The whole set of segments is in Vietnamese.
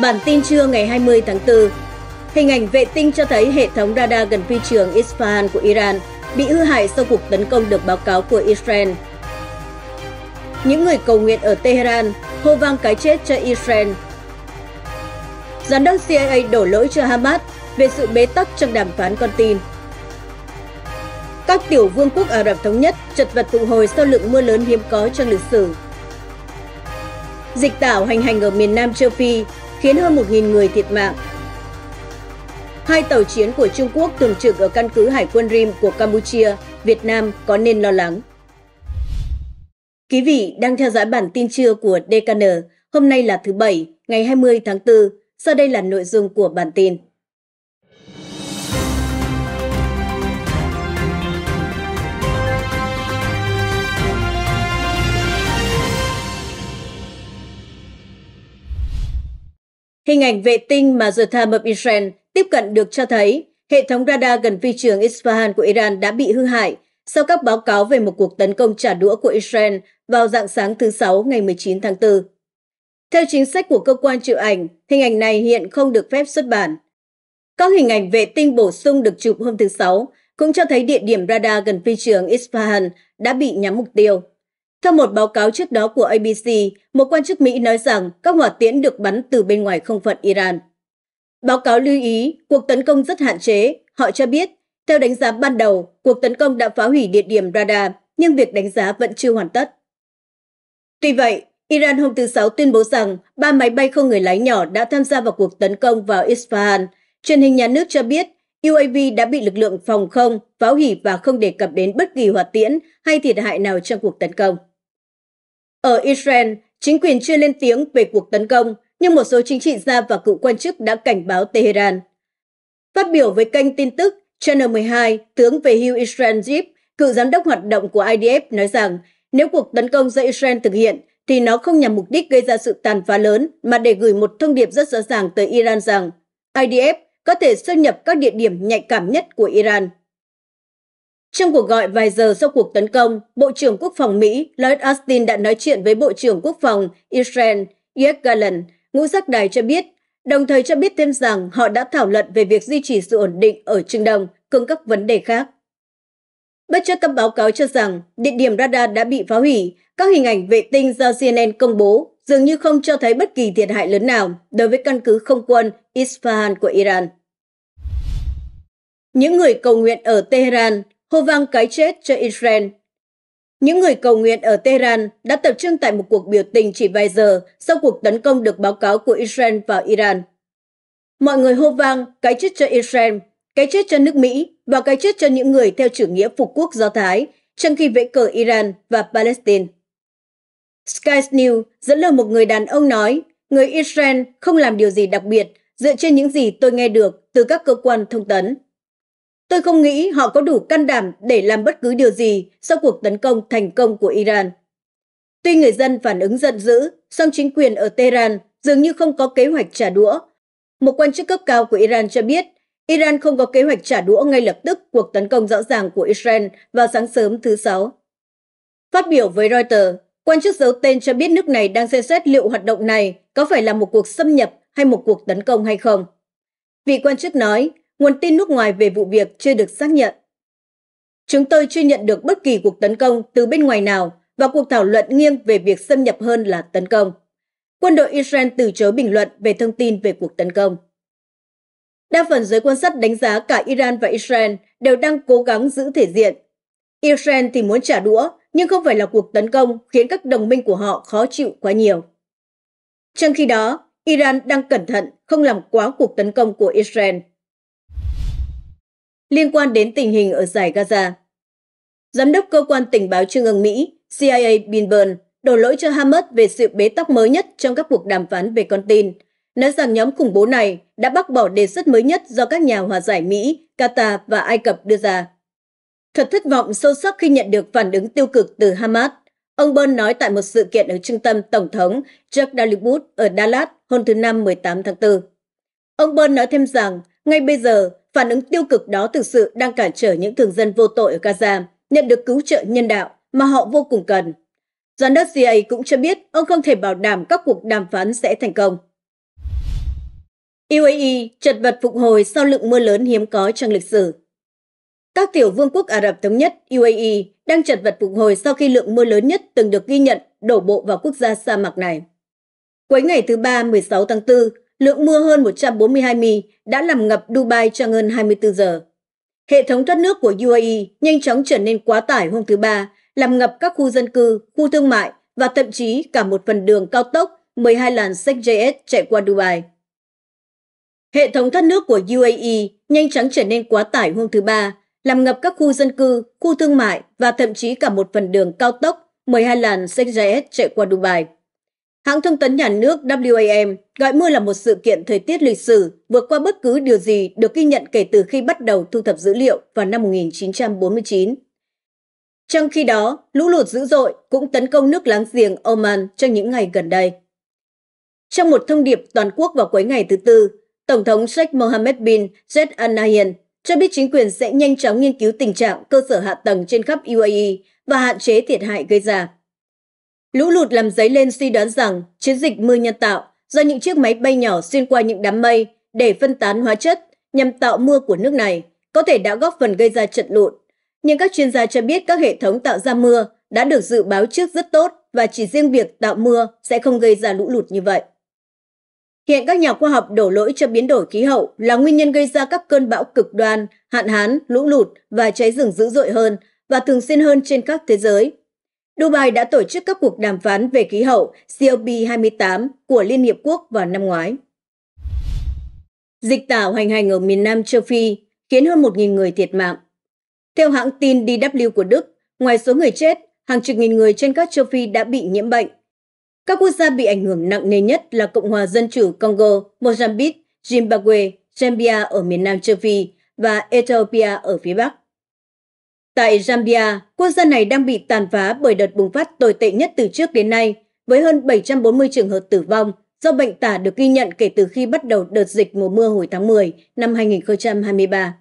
Bản tin trưa ngày 20 tháng 4 Hình ảnh vệ tinh cho thấy hệ thống radar gần phi trường Isfahan của Iran bị hư hại sau cuộc tấn công được báo cáo của Israel. Những người cầu nguyện ở Tehran hô vang cái chết cho Israel. Giám đốc CIA đổ lỗi cho Hamas về sự bế tắc trong đàm phán con tin. Các tiểu vương quốc Ả Rập Thống Nhất chật vật tụ hồi sau lượng mưa lớn hiếm có trong lịch sử. Dịch tảo hành hành ở miền Nam châu Phi khiến hơn 1.000 người thiệt mạng. Hai tàu chiến của Trung Quốc thường trực ở căn cứ Hải quân Rim của Campuchia, Việt Nam có nên lo lắng. Quý vị đang theo dõi bản tin trưa của DKN. Hôm nay là thứ Bảy, ngày 20 tháng 4. Sau đây là nội dung của bản tin. Hình ảnh vệ tinh mà The Times of Israel tiếp cận được cho thấy hệ thống radar gần phi trường Isfahan của Iran đã bị hư hại sau các báo cáo về một cuộc tấn công trả đũa của Israel vào dạng sáng thứ Sáu ngày 19 tháng 4. Theo chính sách của cơ quan chịu ảnh, hình ảnh này hiện không được phép xuất bản. Các hình ảnh vệ tinh bổ sung được chụp hôm thứ Sáu cũng cho thấy địa điểm radar gần phi trường Isfahan đã bị nhắm mục tiêu. Theo một báo cáo trước đó của ABC, một quan chức Mỹ nói rằng các hỏa tiễn được bắn từ bên ngoài không phận Iran. Báo cáo lưu ý, cuộc tấn công rất hạn chế. Họ cho biết, theo đánh giá ban đầu, cuộc tấn công đã phá hủy địa điểm radar, nhưng việc đánh giá vẫn chưa hoàn tất. Tuy vậy, Iran hôm thứ Sáu tuyên bố rằng ba máy bay không người lái nhỏ đã tham gia vào cuộc tấn công vào Isfahan. Truyền hình nhà nước cho biết UAV đã bị lực lượng phòng không phá hủy và không đề cập đến bất kỳ hỏa tiễn hay thiệt hại nào trong cuộc tấn công. Ở Israel, chính quyền chưa lên tiếng về cuộc tấn công, nhưng một số chính trị gia và cựu quan chức đã cảnh báo Tehran. Phát biểu với kênh tin tức Channel 12, tướng về hưu Israel Zip, cựu giám đốc hoạt động của IDF nói rằng nếu cuộc tấn công do Israel thực hiện thì nó không nhằm mục đích gây ra sự tàn phá lớn mà để gửi một thông điệp rất rõ ràng tới Iran rằng IDF có thể xâm nhập các địa điểm nhạy cảm nhất của Iran. Trong cuộc gọi vài giờ sau cuộc tấn công, Bộ trưởng Quốc phòng Mỹ Lloyd Austin đã nói chuyện với Bộ trưởng Quốc phòng Israel Yoav Galan, ngũ giác đài cho biết, đồng thời cho biết thêm rằng họ đã thảo luận về việc duy trì sự ổn định ở Trung Đông cùng các vấn đề khác. Bất chấp các báo cáo cho rằng địa điểm radar đã bị phá hủy, các hình ảnh vệ tinh do CNN công bố dường như không cho thấy bất kỳ thiệt hại lớn nào đối với căn cứ không quân Isfahan của Iran. Những người cầu nguyện ở Tehran hô vang cái chết cho Israel. Những người cầu nguyện ở Tehran đã tập trung tại một cuộc biểu tình chỉ vài giờ sau cuộc tấn công được báo cáo của Israel vào Iran. Mọi người hô vang cái chết cho Israel, cái chết cho nước Mỹ và cái chết cho những người theo chủ nghĩa phục quốc Do Thái, trong khi vẫy cờ Iran và Palestine. Sky News dẫn lời một người đàn ông nói, người Israel không làm điều gì đặc biệt dựa trên những gì tôi nghe được từ các cơ quan thông tấn. Tôi không nghĩ họ có đủ can đảm để làm bất cứ điều gì sau cuộc tấn công thành công của Iran. Tuy người dân phản ứng giận dữ, song chính quyền ở Tehran dường như không có kế hoạch trả đũa. Một quan chức cấp cao của Iran cho biết Iran không có kế hoạch trả đũa ngay lập tức cuộc tấn công rõ ràng của Israel vào sáng sớm thứ Sáu. Phát biểu với Reuters, quan chức giấu tên cho biết nước này đang xem xét liệu hoạt động này có phải là một cuộc xâm nhập hay một cuộc tấn công hay không. Vị quan chức nói, nguồn tin nước ngoài về vụ việc chưa được xác nhận. Chúng tôi chưa nhận được bất kỳ cuộc tấn công từ bên ngoài nào và cuộc thảo luận nghiêng về việc xâm nhập hơn là tấn công. Quân đội Israel từ chối bình luận về thông tin về cuộc tấn công. Đa phần giới quan sát đánh giá cả Iran và Israel đều đang cố gắng giữ thể diện. Israel thì muốn trả đũa, nhưng không phải là cuộc tấn công khiến các đồng minh của họ khó chịu quá nhiều. Trong khi đó, Iran đang cẩn thận không làm quá cuộc tấn công của Israel liên quan đến tình hình ở giải Gaza. Giám đốc cơ quan tình báo Trung ương Mỹ CIA Bill Burns đổ lỗi cho Hamas về sự bế tắc mới nhất trong các cuộc đàm phán về con tin, nói rằng nhóm khủng bố này đã bác bỏ đề xuất mới nhất do các nhà hòa giải Mỹ, Qatar và Ai Cập đưa ra. Thật thất vọng sâu sắc khi nhận được phản ứng tiêu cực từ Hamas. Ông Bơn nói tại một sự kiện ở trung tâm Tổng thống Jack Dalibut ở Dallas hôm thứ Năm 18 tháng 4. Ông Bơn nói thêm rằng, ngay bây giờ, Phản ứng tiêu cực đó thực sự đang cản trở những thường dân vô tội ở Gaza nhận được cứu trợ nhân đạo mà họ vô cùng cần. Giám đốc CIA cũng cho biết ông không thể bảo đảm các cuộc đàm phán sẽ thành công. UAE chật vật phục hồi sau lượng mưa lớn hiếm có trong lịch sử. Các tiểu vương quốc Ả Rập Thống Nhất UAE đang chật vật phục hồi sau khi lượng mưa lớn nhất từng được ghi nhận đổ bộ vào quốc gia sa mạc này. Cuối ngày thứ Ba 16 tháng 4, lượng mưa hơn 142 mi đã làm ngập Dubai trong hơn 24 giờ. Hệ thống thoát nước của UAE nhanh chóng trở nên quá tải hôm thứ Ba, làm ngập các khu dân cư, khu thương mại và thậm chí cả một phần đường cao tốc 12 làn sách JS chạy qua Dubai. Hệ thống thoát nước của UAE nhanh chóng trở nên quá tải hôm thứ Ba, làm ngập các khu dân cư, khu thương mại và thậm chí cả một phần đường cao tốc 12 làn Sheikh JS chạy qua Dubai. Hãng thông tấn nhà nước WAM gọi mưa là một sự kiện thời tiết lịch sử vượt qua bất cứ điều gì được ghi nhận kể từ khi bắt đầu thu thập dữ liệu vào năm 1949. Trong khi đó, lũ lụt dữ dội cũng tấn công nước láng giềng Oman trong những ngày gần đây. Trong một thông điệp toàn quốc vào cuối ngày thứ Tư, Tổng thống Sheikh Mohammed bin Zayed Al Nahyan cho biết chính quyền sẽ nhanh chóng nghiên cứu tình trạng cơ sở hạ tầng trên khắp UAE và hạn chế thiệt hại gây ra. Lũ lụt làm dấy lên suy đoán rằng chiến dịch mưa nhân tạo do những chiếc máy bay nhỏ xuyên qua những đám mây để phân tán hóa chất nhằm tạo mưa của nước này có thể đã góp phần gây ra trận lụt. Nhưng các chuyên gia cho biết các hệ thống tạo ra mưa đã được dự báo trước rất tốt và chỉ riêng việc tạo mưa sẽ không gây ra lũ lụt như vậy. Hiện các nhà khoa học đổ lỗi cho biến đổi khí hậu là nguyên nhân gây ra các cơn bão cực đoan, hạn hán, lũ lụt và cháy rừng dữ dội hơn và thường xuyên hơn trên các thế giới. Dubai đã tổ chức các cuộc đàm phán về khí hậu COP28 của Liên Hiệp Quốc vào năm ngoái. Dịch tả hoành hành ở miền Nam châu Phi khiến hơn 1.000 người thiệt mạng. Theo hãng tin DW của Đức, ngoài số người chết, hàng chục nghìn người trên các châu Phi đã bị nhiễm bệnh. Các quốc gia bị ảnh hưởng nặng nề nhất là Cộng hòa Dân chủ Congo, Mozambique, Zimbabwe, Zambia ở miền Nam châu Phi và Ethiopia ở phía Bắc. Tại Zambia, quốc gia này đang bị tàn phá bởi đợt bùng phát tồi tệ nhất từ trước đến nay, với hơn 740 trường hợp tử vong do bệnh tả được ghi nhận kể từ khi bắt đầu đợt dịch mùa mưa hồi tháng 10 năm 2023.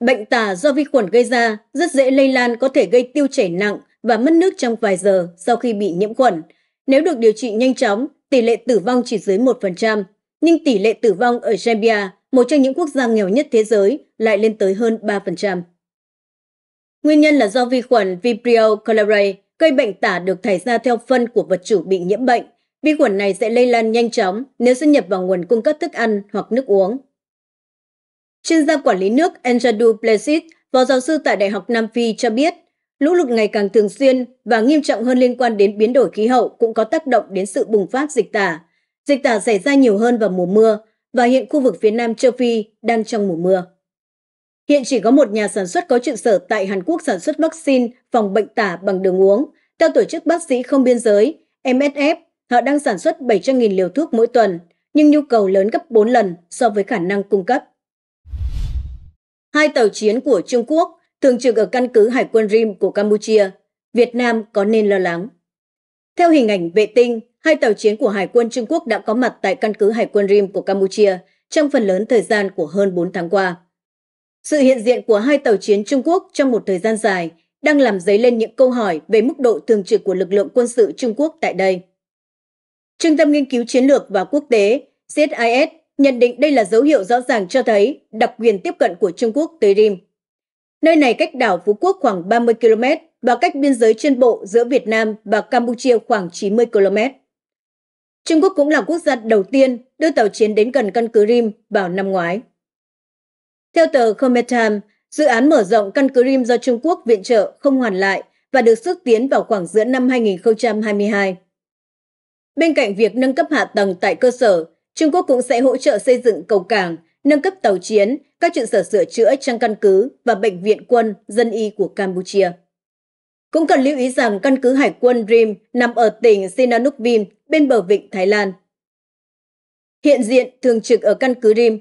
Bệnh tả do vi khuẩn gây ra rất dễ lây lan có thể gây tiêu chảy nặng và mất nước trong vài giờ sau khi bị nhiễm khuẩn. Nếu được điều trị nhanh chóng, tỷ lệ tử vong chỉ dưới 1%, nhưng tỷ lệ tử vong ở Zambia, một trong những quốc gia nghèo nhất thế giới, lại lên tới hơn 3%. Nguyên nhân là do vi khuẩn Vibrio cholerae gây bệnh tả được thải ra theo phân của vật chủ bị nhiễm bệnh. Vi khuẩn này sẽ lây lan nhanh chóng nếu xâm nhập vào nguồn cung cấp thức ăn hoặc nước uống. Chuyên gia quản lý nước Enjadu Plessis, phó giáo sư tại Đại học Nam Phi cho biết, lũ lụt ngày càng thường xuyên và nghiêm trọng hơn liên quan đến biến đổi khí hậu cũng có tác động đến sự bùng phát dịch tả. Dịch tả xảy ra nhiều hơn vào mùa mưa và hiện khu vực phía Nam châu Phi đang trong mùa mưa. Hiện chỉ có một nhà sản xuất có trụ sở tại Hàn Quốc sản xuất vaccine phòng bệnh tả bằng đường uống. Theo Tổ chức Bác sĩ Không Biên giới, MSF, họ đang sản xuất 700.000 liều thuốc mỗi tuần, nhưng nhu cầu lớn gấp 4 lần so với khả năng cung cấp. Hai tàu chiến của Trung Quốc thường trực ở căn cứ Hải quân Rim của Campuchia. Việt Nam có nên lo lắng? Theo hình ảnh vệ tinh, hai tàu chiến của Hải quân Trung Quốc đã có mặt tại căn cứ Hải quân Rim của Campuchia trong phần lớn thời gian của hơn 4 tháng qua. Sự hiện diện của hai tàu chiến Trung Quốc trong một thời gian dài đang làm dấy lên những câu hỏi về mức độ thường trực của lực lượng quân sự Trung Quốc tại đây. Trung tâm Nghiên cứu Chiến lược và Quốc tế CSIS nhận định đây là dấu hiệu rõ ràng cho thấy đặc quyền tiếp cận của Trung Quốc tới Rim. Nơi này cách đảo Phú Quốc khoảng 30 km và cách biên giới trên bộ giữa Việt Nam và Campuchia khoảng 90 km. Trung Quốc cũng là quốc gia đầu tiên đưa tàu chiến đến gần căn cứ Rim vào năm ngoái. Theo tờ Khmer Time, dự án mở rộng căn cứ Rim do Trung Quốc viện trợ không hoàn lại và được xúc tiến vào khoảng giữa năm 2022. Bên cạnh việc nâng cấp hạ tầng tại cơ sở, Trung Quốc cũng sẽ hỗ trợ xây dựng cầu cảng, nâng cấp tàu chiến, các trụ sở sửa chữa trong căn cứ và bệnh viện quân dân y của Campuchia. Cũng cần lưu ý rằng căn cứ hải quân Rim nằm ở tỉnh Sinanukvim bên bờ vịnh Thái Lan. Hiện diện thường trực ở căn cứ Rim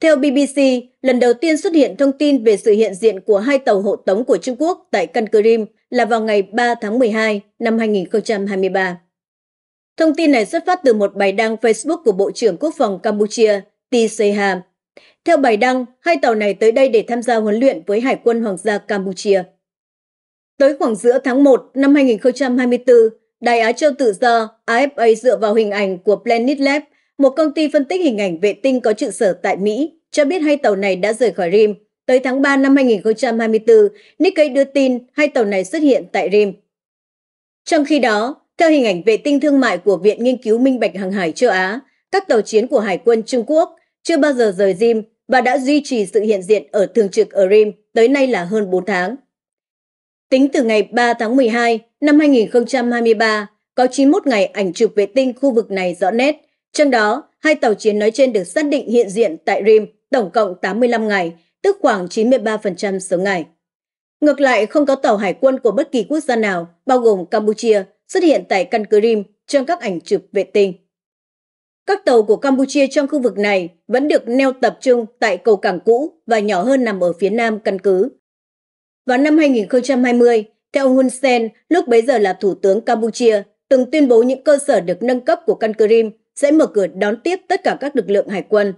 theo BBC, lần đầu tiên xuất hiện thông tin về sự hiện diện của hai tàu hộ tống của Trung Quốc tại căn cứ Rim là vào ngày 3 tháng 12 năm 2023. Thông tin này xuất phát từ một bài đăng Facebook của Bộ trưởng Quốc phòng Campuchia, T. Seham theo bài đăng, hai tàu này tới đây để tham gia huấn luyện với Hải quân Hoàng gia Campuchia. Tới khoảng giữa tháng 1 năm 2024, Đài Á Châu Tự Do AFA dựa vào hình ảnh của Planet Lab một công ty phân tích hình ảnh vệ tinh có trụ sở tại Mỹ, cho biết hai tàu này đã rời khỏi Rim. Tới tháng 3 năm 2024, Nikkei đưa tin hai tàu này xuất hiện tại Rim. Trong khi đó, theo hình ảnh vệ tinh thương mại của Viện Nghiên cứu Minh bạch Hàng hải châu Á, các tàu chiến của Hải quân Trung Quốc chưa bao giờ rời Rim và đã duy trì sự hiện diện ở thường trực ở Rim tới nay là hơn 4 tháng. Tính từ ngày 3 tháng 12 năm 2023, có 91 ngày ảnh chụp vệ tinh khu vực này rõ nét, trong đó hai tàu chiến nói trên được xác định hiện diện tại Rim tổng cộng 85 ngày, tức khoảng 93% số ngày. Ngược lại, không có tàu hải quân của bất kỳ quốc gia nào, bao gồm Campuchia, xuất hiện tại căn cứ Rim trong các ảnh chụp vệ tinh. Các tàu của Campuchia trong khu vực này vẫn được neo tập trung tại cầu cảng cũ và nhỏ hơn nằm ở phía nam căn cứ. Vào năm 2020, theo Hun Sen, lúc bấy giờ là Thủ tướng Campuchia, từng tuyên bố những cơ sở được nâng cấp của căn cứ Rim sẽ mở cửa đón tiếp tất cả các lực lượng hải quân.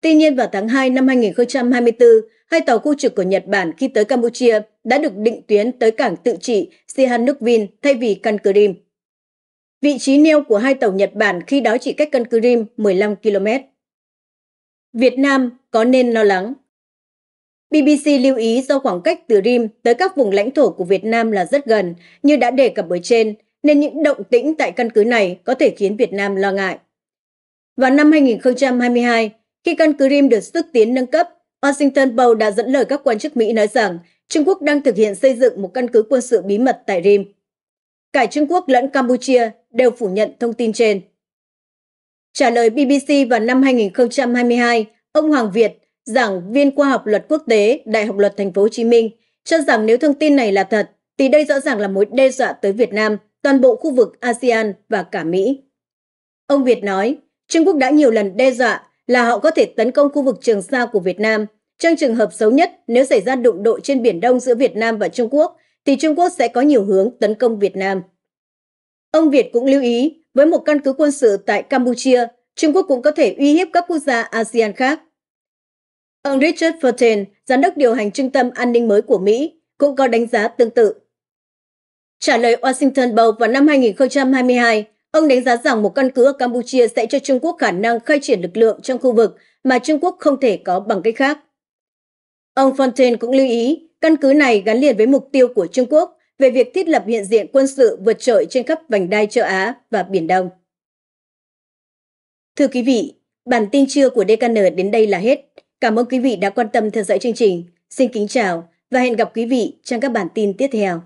Tuy nhiên vào tháng 2 năm 2024, hai tàu khu trục của Nhật Bản khi tới Campuchia đã được định tuyến tới cảng tự trị Sihanoukville thay vì căn cứ Rim. Vị trí neo của hai tàu Nhật Bản khi đó chỉ cách căn cứ Rim 15 km. Việt Nam có nên lo lắng? BBC lưu ý do khoảng cách từ Rim tới các vùng lãnh thổ của Việt Nam là rất gần, như đã đề cập ở trên, nên những động tĩnh tại căn cứ này có thể khiến Việt Nam lo ngại. Vào năm 2022, khi căn cứ Rim được xúc tiến nâng cấp, Washington Post đã dẫn lời các quan chức Mỹ nói rằng Trung Quốc đang thực hiện xây dựng một căn cứ quân sự bí mật tại Rim. Cả Trung Quốc lẫn Campuchia đều phủ nhận thông tin trên. Trả lời BBC vào năm 2022, ông Hoàng Việt, giảng viên khoa học luật quốc tế Đại học Luật Thành phố Hồ Chí Minh, cho rằng nếu thông tin này là thật, thì đây rõ ràng là mối đe dọa tới Việt Nam, toàn bộ khu vực ASEAN và cả Mỹ. Ông Việt nói, Trung Quốc đã nhiều lần đe dọa là họ có thể tấn công khu vực Trường Sa của Việt Nam. Trong trường hợp xấu nhất, nếu xảy ra đụng độ trên Biển Đông giữa Việt Nam và Trung Quốc, thì Trung Quốc sẽ có nhiều hướng tấn công Việt Nam. Ông Việt cũng lưu ý, với một căn cứ quân sự tại Campuchia, Trung Quốc cũng có thể uy hiếp các quốc gia ASEAN khác. Ông Richard Fulton, giám đốc điều hành Trung tâm An ninh mới của Mỹ, cũng có đánh giá tương tự. Trả lời Washington Post vào năm 2022, ông đánh giá rằng một căn cứ ở Campuchia sẽ cho Trung Quốc khả năng khai triển lực lượng trong khu vực mà Trung Quốc không thể có bằng cách khác. Ông Fontaine cũng lưu ý, căn cứ này gắn liền với mục tiêu của Trung Quốc về việc thiết lập hiện diện quân sự vượt trội trên khắp vành đai châu Á và Biển Đông. Thưa quý vị, bản tin trưa của DKN đến đây là hết. Cảm ơn quý vị đã quan tâm theo dõi chương trình. Xin kính chào và hẹn gặp quý vị trong các bản tin tiếp theo.